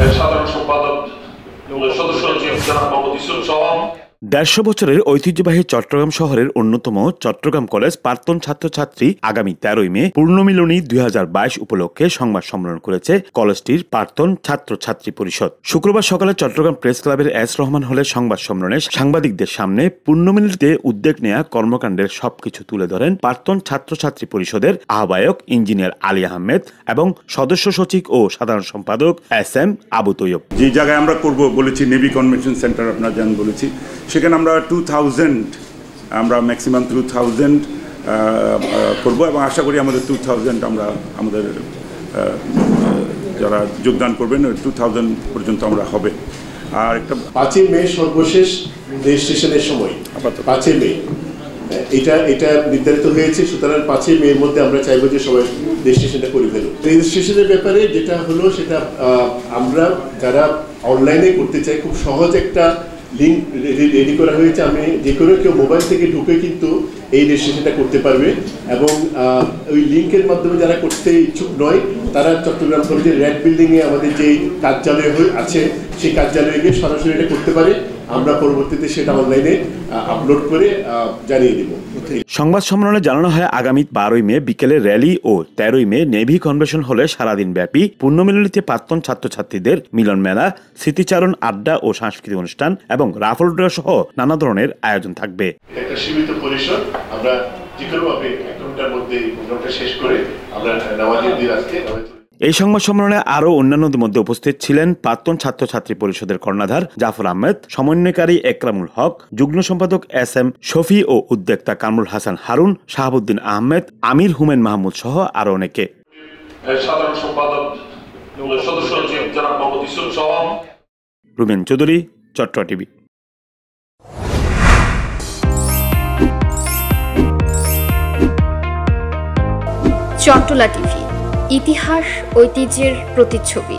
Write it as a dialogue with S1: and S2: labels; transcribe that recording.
S1: e çfarë në shumë patët, në ullë të shëtë që e më të në më
S2: দেড়শো বছরের ঐতিহ্যবাহী চট্টগ্রাম শহরের অন্যতম চট্টগ্রাম কলেজ প্রাক্তন ছাত্রছাত্রী আগামী তেরোই মে পূর্ণমিলনী দুই হাজার বাইশ উপলক্ষে সংবাদ সম্মেলন করেছে কলেজটির প্রাক্তন ছাত্রছাত্রী পরিষদ। শুক্রবার সকালে চট্টগ্রাম প্রেস ক্লাবের এস রহমান হলে সংবাদ সম্মেলনে সাংবাদিকদের সামনে পূর্ণমিলনীতে উদ্যোগ নেয়া কর্মকাণ্ডের সবকিছু তুলে ধরেন প্রাক্তন ছাত্রছাত্রী পরিষদের আহ্বায়ক ইঞ্জিনিয়ার আলী আহমেদ এবং সদস্য সচিব ও সাধারণ সম্পাদক এস এম আবু তৈয়ব।
S3: যে জায়গায় আমরা করব বলেছি নেভি কনভেনশন সেন্টার আপনার জান বলেছি সেখানে আমরা টু থাউজেন্ড আমরা ম্যাক্সিমাম টু থাউজেন্ড করব এবং আশা করি আমাদের টু থাউজেন্ড আমরা আমাদের যারা যোগদান করবেন টু থাউজেন্ড পর্যন্ত আমরা হবে। আর একটা
S4: পাঁচই মে সর্বশেষ রেজিস্ট্রেশনের সময়।
S3: আপাতত।
S4: পাঁচই মে। এটা এটা নির্ধারিত হয়েছে সুতরাং পাঁচই মে এর মধ্যে আমরা চাইব যে সবাই রেজিস্ট্রেশনটা করে ফেলুন রেজিস্ট্রেশনের ব্যাপারে যেটা হলো সেটা আমরা যারা অনলাইনে করতে চাই খুব সহজ একটা লিঙ্ক রেডি করা হয়েছে। আমি যে কোনো কেউ মোবাইল থেকে ঢুকে কিন্তু এই রেজিস্ট্রেশনটা করতে পারবে এবং ওই লিঙ্কের মাধ্যমে যারা করতে ইচ্ছুক নয়, তারা চট্টগ্রাম কলেজের র্যাড বিল্ডিংয়ে আমাদের যে কার্যালয় আছে, সেই কার্যালয়ে গিয়ে সরাসরি এটা করতে পারে। আমরা পরবর্তীতে সেটা অনলাইনে আপলোড করে জানিয়ে দিব।
S2: সংবাদ সম্মেলনে জানানো হয় আগামী বারোই মে বিকেলে র্যালি ও তেরোই মে নেভি কনভেনশন হলে সারাদিন ব্যাপী পূর্ণমিলনীতে প্রাক্তন ছাত্রছাত্রীদের মিলন মেলা স্মৃতিচারণ আড্ডা ও সাংস্কৃতিক অনুষ্ঠান এবং রাফল ড্র সহ নানা ধরনের আয়োজন থাকবে।
S4: একটা সীমিত পরিসর আমরা যে কোনোভাবে এক ঘণ্টার মধ্যে শেষ করে আমরা নামাজের দিন আজকে
S2: এই সংবাদ সম্মেলনে আরও অন্যান্যদের মধ্যে উপস্থিত ছিলেন প্রাক্তন ছাত্রছাত্রী পরিষদের কর্ণাধার জাফর আহমেদ সমন্বয়কারী একরামুল হক যুগ্ম সম্পাদক এস এম শফি ও উদ্যোক্তা কামরুল হাসান হারুন শাহাবুদ্দিন আহমেদ আমির হুমেন মাহমুদ সহ আরও অনেকে।
S1: সাধারণ সম্পাদক সদস্য জনাব মোহাম্মদ সহ
S2: রুমেন চৌধুরী চট্টগ্রাম টিভি।
S5: চট্টলা টিভি। ইতিহাস ঐতিহ্যের প্রতিচ্ছবি।